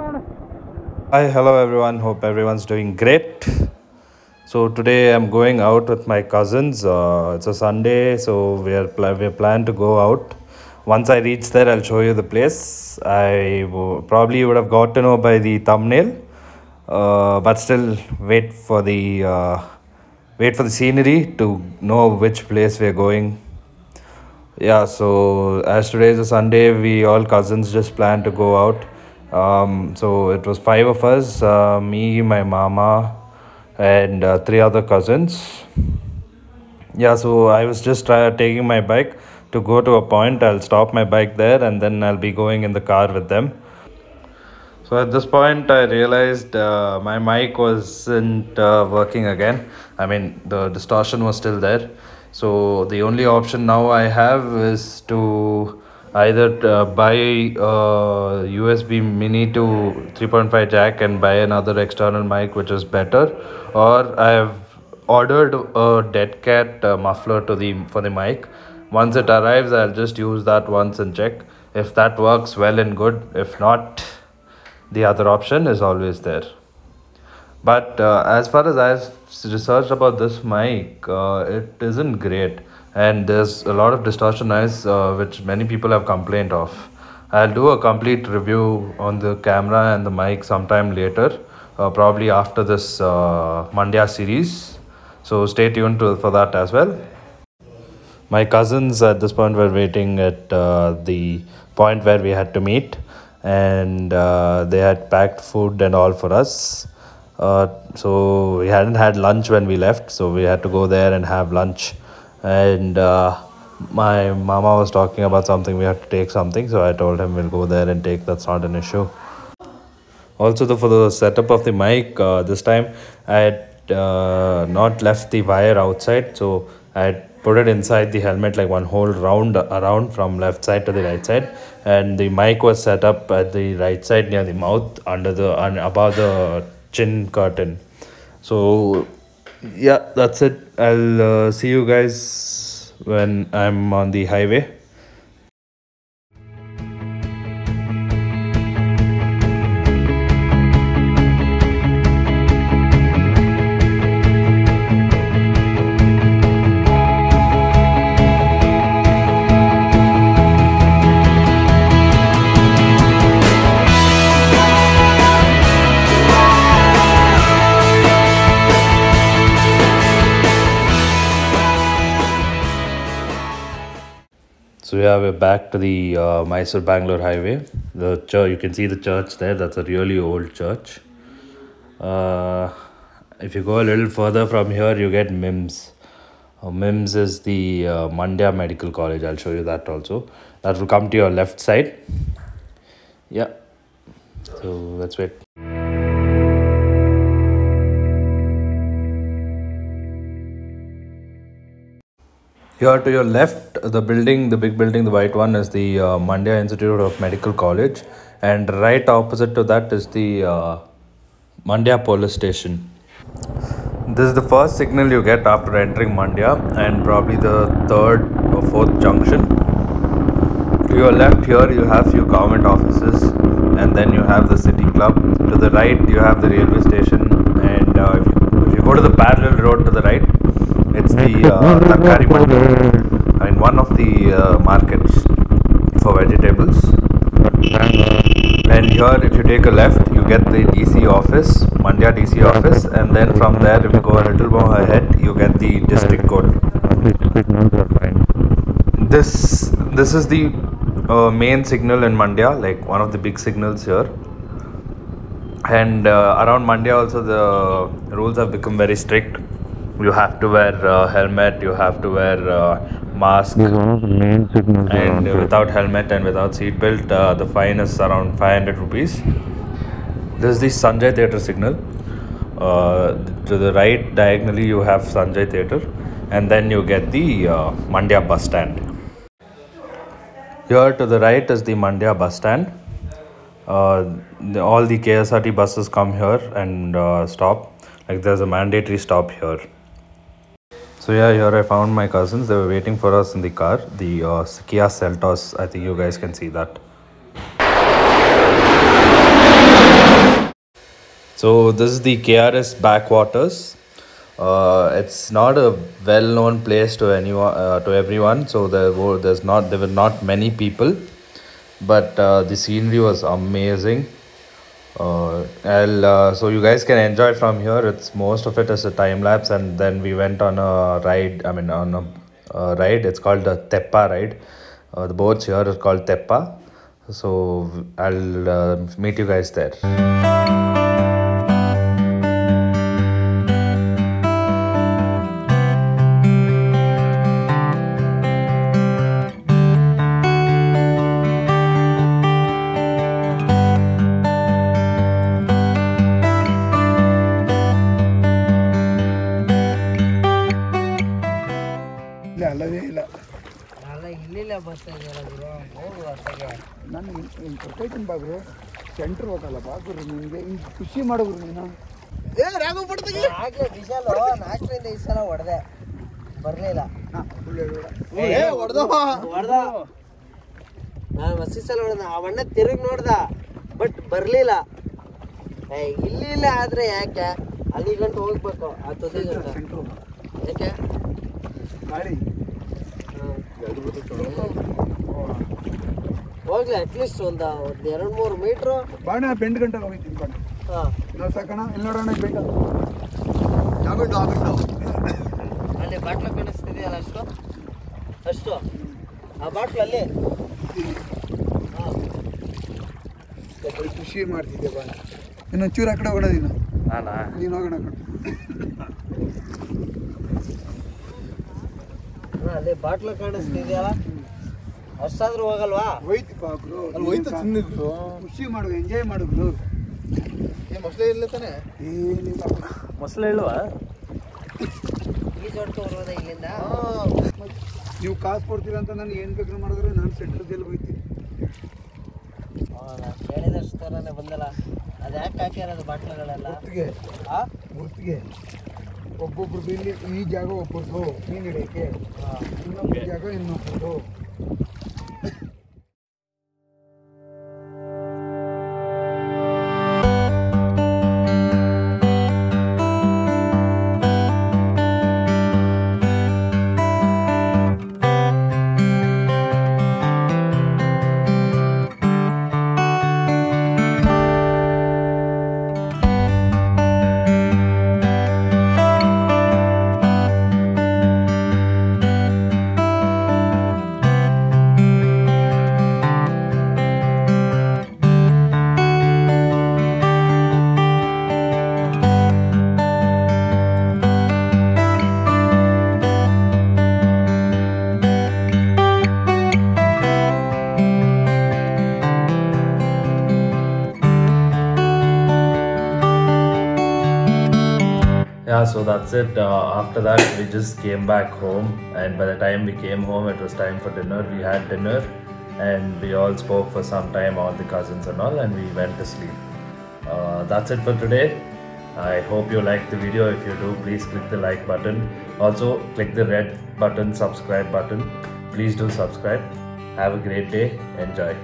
Hi, hello everyone. Hope everyone's doing great. So today I'm going out with my cousins. Uh, it's a Sunday, so we are pl- we plan to go out. Once I reach there, I'll show you the place. I w- probably would have got to know by the thumbnail, uh, but still wait for the uh, wait for the scenery to know which place we're going. Yeah, so as today is a Sunday, we all cousins just plan to go out. Um, so it was five of us, uh, me, my mama, and uh, three other cousins. Yeah, so I was just try- taking my bike to go to a point. I'll stop my bike there and then I'll be going in the car with them. So at this point, I realized uh, my mic wasn't uh, working again. I mean, the distortion was still there. So the only option now I have is to either uh, buy a USB Mini to 3.5 jack and buy another external mic, which is better, or I have ordered a dead cat uh, muffler to the for the mic. Once it arrives, I'll just use that once and check if that works well and good. If not the other option is always there but uh, as far as i've researched about this mic uh, it isn't great and there's a lot of distortion noise uh, which many people have complained of. I'll do a complete review on the camera and the mic sometime later uh, probably after this uh, mandya series. So stay tuned to, for that as well. My cousins at this point were waiting at uh, the point where we had to meet and uh, they had packed food and all for us. Uh, so we hadn't had lunch when we left so we had to go there and have lunch and uh, my mama was talking about something we had to take something so i told him we'll go there and take that's not an issue. Also the, for the setup of the mic uh, this time i had uh, not left the wire outside so i had put it inside the helmet like one whole round around from left side to the right side. And the mic was set up at the right side near the mouth under the and above the chin curtain. So yeah that's it. I'll uh, see you guys when i'm on the highway yeah, we're back to the uh, Mysore Bangalore highway. The church, you can see the church there. That's a really old church. Uh, if you go a little further from here, you get MIMS. Uh, MIMS is the uh, Mandya Medical College. I'll show you that also. That will come to your left side. Yeah. So let's wait. Here to your left, the building, the big building, the white one is the uh, Mandya Institute of Medical College, and right opposite to that is the uh, Mandya Police Station. This is the first signal you get after entering Mandya, and probably the third or fourth junction. To your left here, you have few government offices, and then you have the city club. To the right, you have the railway station, and uh, if, you, if you go to the parallel road to the right, it's the uh, Mandi. I mean, one of the uh, markets for vegetables. And here, if you take a left, you get the DC office, Mandya DC office, and then from there, if you go a little more ahead, you get the district court. This this is the uh, main signal in Mandya, like one of the big signals here. And uh, around Mandya also the rules have become very strict. You have to wear uh, helmet. You have to wear uh, mask. This one of the main signals And without helmet and without seat belt, uh, the fine is around 500 rupees. This is the Sanjay Theatre signal. Uh, to the right diagonally, you have Sanjay Theatre, and then you get the uh, Mandya bus stand. Here to the right is the Mandya bus stand. Uh, all the KSRT buses come here and uh, stop. Like there's a mandatory stop here. So yeah, here I found my cousins. They were waiting for us in the car. The uh, Kia Seltos. I think you guys can see that. So this is the KRS backwaters. Uh, it's not a well-known place to anyone, uh, to everyone. So there were there's not there were not many people, but uh, the scenery was amazing. Uh, I'll, uh, so you guys can enjoy from here. It's most of it is a time lapse, and then we went on a ride. I mean, on a, a ride. It's called the Teppa ride. Uh, the boats here is called Teppa. So I'll uh, meet you guys there. ನನ್ನ ನಾನು ಕೊಡ್ತೈತೀನಿ ಬಾಗ್ರು? Centre ಹೋಗಲ್ಲ ಬಾಗುರು ನಿಮಗೆ. ಹಿಂಗೆ ಖುಷಿ ಮಾಡಿದ್ರು ನೀನು. ಏ ರಾಘವ್ ಪಡ್ತೀನಿ ಆಗ್ಲೇ ವಿಶಾಲು ನಾಲ್ಕರಿಂದ ಐದು ಸಲ ಹೊಡೆದೆ. ಬರಲಿಲ್ಲ. ಹೊಡೆದ. ನಾನು ಮಸ್ತಿ ಸಲ ಹೊಡೆದ. ಅವಣ್ಣ ತಿರುಗಿ ನೋಡ್ದ. ಬಟ್ ಬರಲಿಲ್ಲ. ಏ ಇಲ್ಲಿ ಇಲ್ಲ ಆದರೆ ಯಾಕೆ? ಅಲ್ಲಿ ಗಂಟು ಹೋಗ್ಬೇಕು. ಆ ತೊಂದರೆ ಯಾಕೆ? ಮಾಡಿ ಹೋಗ್ಲಿ ಅಟ್ಲೀಸ್ಟ್ ಒಂದ ಒಂದ್ ಎರಡ್ ಮೂರು ಮೀಟ್ರು. ಬಾಣ ಬೆಂಡ್ ಗಂಟೆ ಹೋಗಿ ತಿನ್ಕೊಂಡು ಹಾ. ನಾವು ಸಾಕಣ ಇಲ್ಲಿ ನೋಡೋಣ ಬೆಂಡ್ ಅಲ್ಲಿ ಬಾಟ್ಲ ಕಾಣಿಸ್ತಿದೆಯಲ್ಲ ಅಷ್ಟು? ಅಷ್ಟು? ಆ ಬಾಟ್ಲು ಅಲ್ಲಿ ಹಾ. ಖುಷಿ ಮಾಡ್ತಿದ್ದೆ ಬಾಣ ಇನ್ನೊಂಚೂರು ಆ ಕಡೆ ಹೋಗೋಣ ನೀನು. ನೀನು? ಹೋಗೋಣ ಅಲ್ಲಿ ಬಾಟ್ಲು ಕಾಣಿಸ್ತಿದ್ಯಲ್ಲ? ಅಷ್ಟಾದ್ರೂ ಹೋಗಲ್ವಾ? ಹೋಯ್ತಪ್ಪ ಗುರು ಅಲ್ಲಿ ಹೋಯ್ತು ತಿನ್ನು ಗುರು ಖುಷಿ ಮಾಡು ಎಂಜಾಯ್ ಮಾಡು ಗುರು ಏನು ಮೊಸಳೆ ಇಲ್ಲ ತಾನೆ? ಏನಿಲ್ಲ ಮೊಸಳೆ ಇಲ್ವಾ? ಈಜ್ ಇಲ್ಲಿಂದ? ನೀವು ಕಾಸು ಕೊಡ್ತೀರ ಅಂತ ನಾನು ಏನು ಬೇಕು ಮಾಡಿದ್ರೆ ನಾನು ಸೆಂಟ್ರಲ್ ಜೈಲ್ಗೆ ಹೋಗ್ತೀನಿ ನಾನು ತರನೇ ಬಂದಲ್ಲ. ಅದು ಯಾಕೆ ಹಾಕಿರೋದು ಬಾಟ್ಲುಗಳೆಲ್ಲ? ಗುರ್ತಿಗೆ ಗುರ್ತಿಗೆ ಒಬ್ಬೊಬ್ರು ಇಲ್ಲಿ ಈ ಜಾಗ ಒಬ್ಬರದು ಮೀನು ಹಿಡಿಯೋಕ್ಕೆ ಹಾ. ಇನ್ನೊಂದು ಜಾಗ ಇನ್ನೊಬ್ಬರದು Yeah, so that's it. Uh, after that, we just came back home, and by the time we came home, it was time for dinner. We had dinner, and we all spoke for some time, all the cousins and all, and we went to sleep. Uh, that's it for today. I hope you liked the video. If you do, please click the like button. Also, click the red button, subscribe button. Please do subscribe. Have a great day. Enjoy.